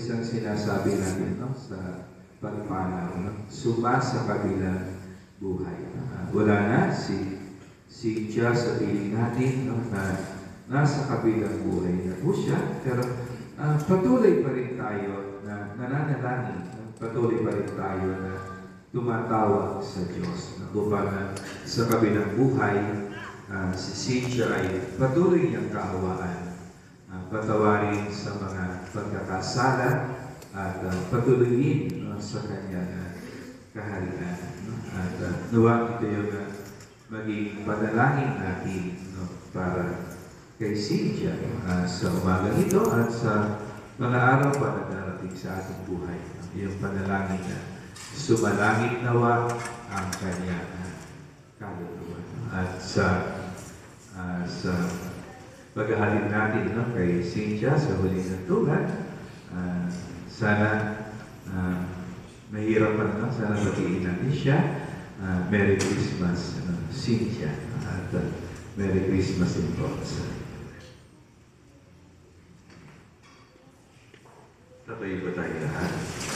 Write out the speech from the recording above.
isang sinasabi natin no, sa pagpanaw, no? suma sa kabilang buhay. Ah, wala na si si Chia sa piling natin no, na nasa kabilang buhay na po siya, pero ah, patuloy pa rin tayo na nananalangin, no? patuloy pa rin tayo na tumatawag sa Diyos. No? Upang ah, sa kabilang buhay, ah, si Cynthia ay patuloy niyang kaawaan uh, patawarin sa mga pagkakasala at uh, patuloyin no, sa kanyang uh, kaharian. No? At uh, nawa ito yung uh, maging panalangin natin no, para kay Cynthia uh, sa umaga nito at sa mga araw pa na darating sa ating buhay. No? Yung panalangin na sumalangit nawa ang kanyang kaluluwa. At sa uh, sa paghahalin natin no, kay Cynthia sa huling nantugan. Uh, sana uh, mahirapan, no? sana batiin natin siya. Uh, Merry Christmas, ano, Cynthia. At uh, Merry Christmas in both. Tatayo ba tayo lahat?